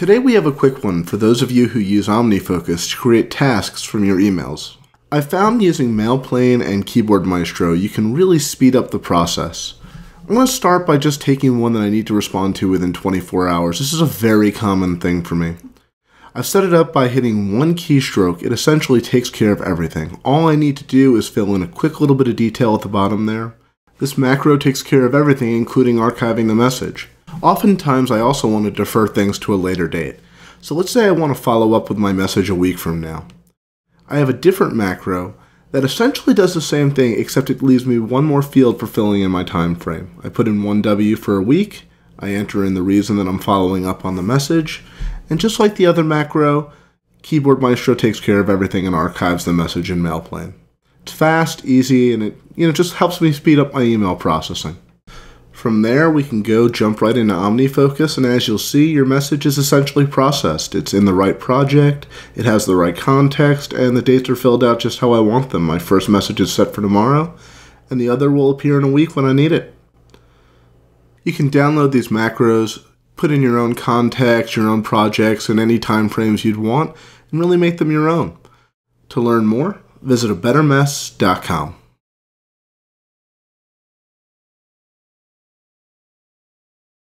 Today we have a quick one for those of you who use OmniFocus to create tasks from your emails. I found using Mailplane and Keyboard Maestro you can really speed up the process. I'm going to start by just taking one that I need to respond to within 24 hours. This is a very common thing for me. I've set it up by hitting one keystroke. It essentially takes care of everything. All I need to do is fill in a quick little bit of detail at the bottom there. This macro takes care of everything, including archiving the message. Oftentimes, I also want to defer things to a later date. So let's say I want to follow up with my message a week from now. I have a different macro that essentially does the same thing, except it leaves me one more field for filling in my time frame. I put in 1W for a week, I enter in the reason that I'm following up on the message, and just like the other macro, Keyboard Maestro takes care of everything and archives the message in Mailplane. It's fast, easy, and it you know just helps me speed up my email processing. From there, we can go jump right into OmniFocus, and as you'll see, your message is essentially processed. It's in the right project, it has the right context, and the dates are filled out just how I want them. My first message is set for tomorrow, and the other will appear in a week when I need it. You can download these macros, put in your own context, your own projects, and any time frames you'd want, and really make them your own. To learn more, visit a bettermess.com.